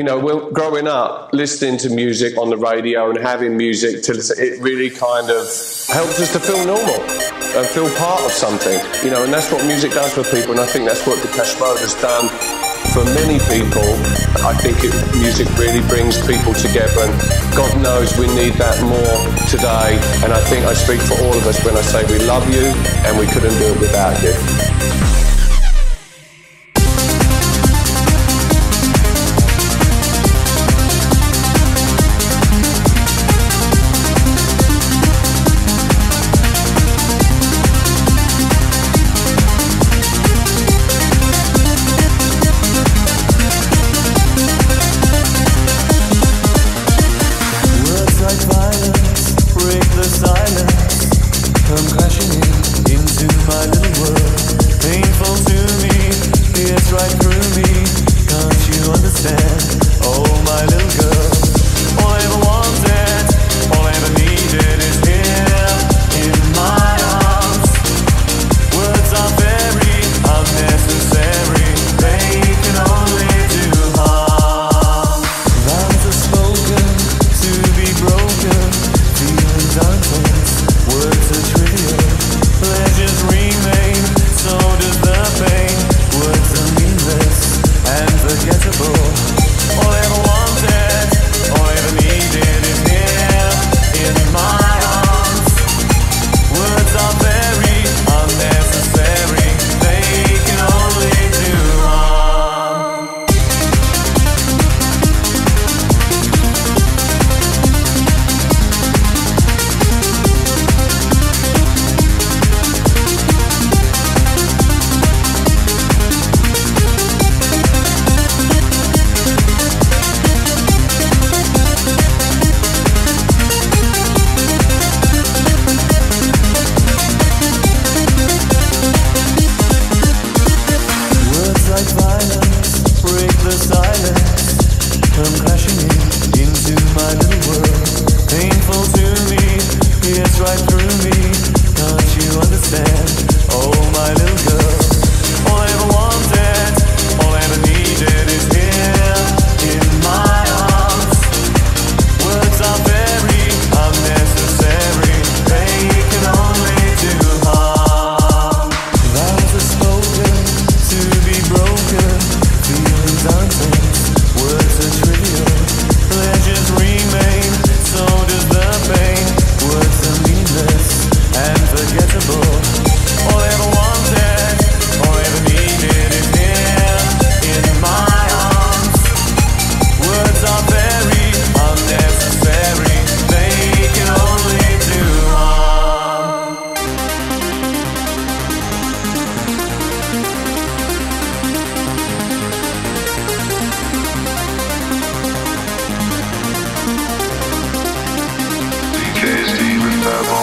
you know, growing up, listening to music on the radio and having music to listen, it really kind of helps us to feel normal and feel part of something, you know, and that's what music does for people. And I think that's what Depeche Mode has done for many people. I think it, music really brings people together, and God knows we need that more today. And I think I speak for all of us when I say we love you and we couldn't do it without you. chased even pebbles.